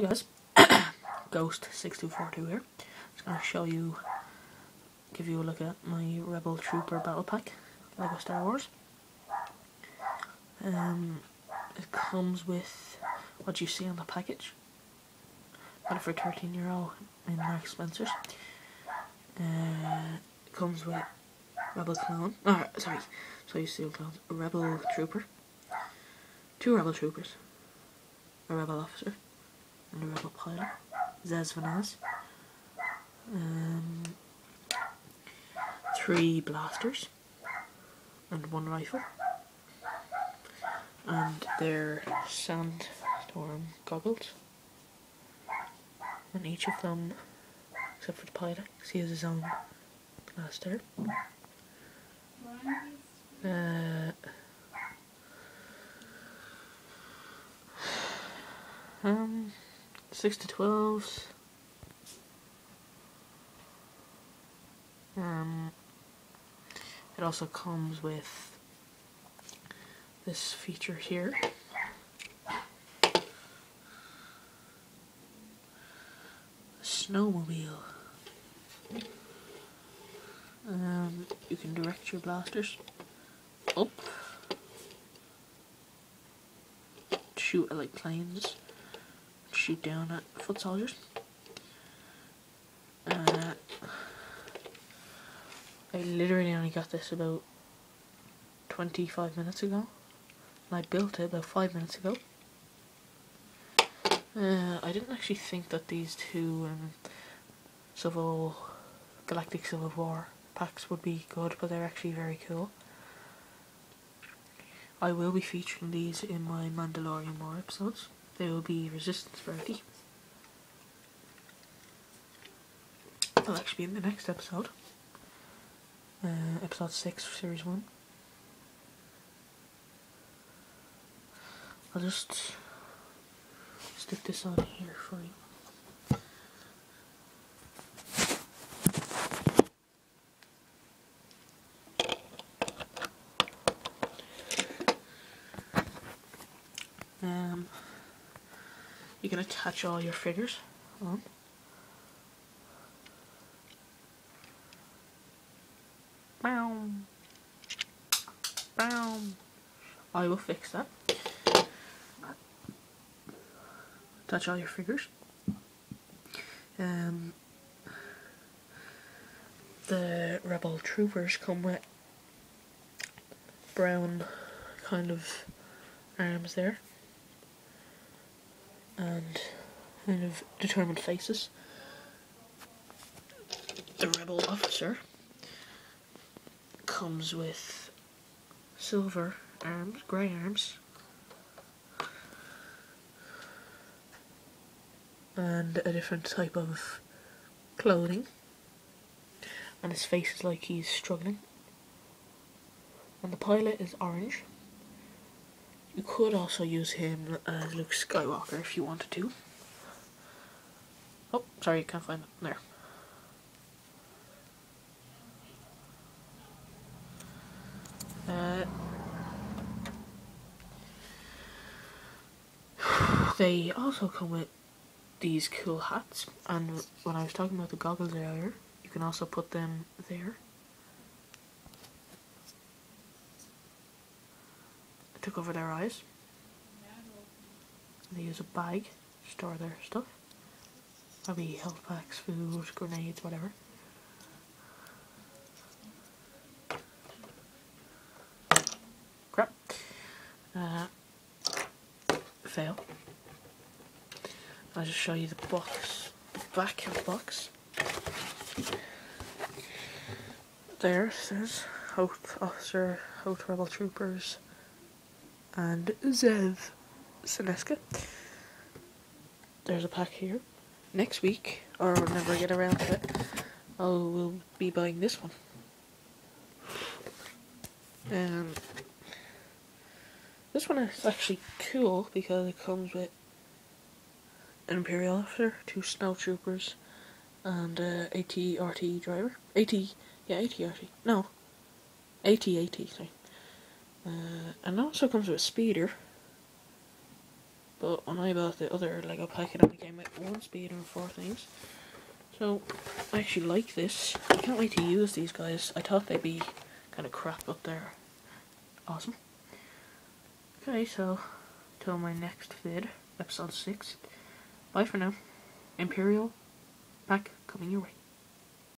Hey guys, Ghost6242 here. Just gonna show you, give you a look at my Rebel Trooper Battle Pack, Lego Star Wars. Um, it comes with what you see on the package. Got it for 13 euro in Mark Spencer's. Uh, it comes with Rebel Clone, oh, sorry, so you see clones, a Rebel Trooper, two Rebel Troopers, a Rebel Officer, rebel pilot, Um, three blasters and one rifle, and their sandstorm goggles. And each of them, except for the pilot, he has his own blaster. Uh, um, six to twelves. Um, it also comes with this feature here. Snowmobile. Um, you can direct your blasters up, shoot like planes shoot down at foot soldiers. Uh, I literally only got this about 25 minutes ago. And I built it about 5 minutes ago. Uh, I didn't actually think that these two um, Civil Galactic Civil War packs would be good, but they're actually very cool. I will be featuring these in my Mandalorian War episodes. They will be resistance variety. They'll actually be in the next episode. Uh, episode 6 series 1. I'll just stick this on here for you. Um, you can attach all your figures on. Boom. Boom. I will fix that. Attach all your figures. Um, the rebel troopers come with brown kind of arms there and kind of determined faces. The rebel officer comes with silver arms, grey arms, and a different type of clothing, and his face is like he's struggling. And the pilot is orange. You could also use him as Luke Skywalker if you wanted to. Oh, sorry, you can't find it. There. Uh, they also come with these cool hats, and when I was talking about the goggles earlier, you can also put them there. Took over their eyes. They use a bag to store their stuff. Probably health packs, food, grenades, whatever. Crap. Uh, fail. I'll just show you the box, the back of the box. There says Hoth Officer, Hoth Rebel Troopers, and Zev Senesca. There's a pack here. Next week, or whenever I get around to it, I will be buying this one. Um, this one is actually cool because it comes with an Imperial officer, two snowtroopers, and uh, AT-RT driver. AT, yeah, AT-RT. No, AT-AT, sorry. Uh, and also comes with a speeder. But when I bought the other Lego pack, it only came with one speed and four things. So, I actually like this. I can't wait to use these guys. I thought they'd be kind of crap, but they're awesome. Okay, so, till my next vid, episode 6. Bye for now. Imperial pack coming your way.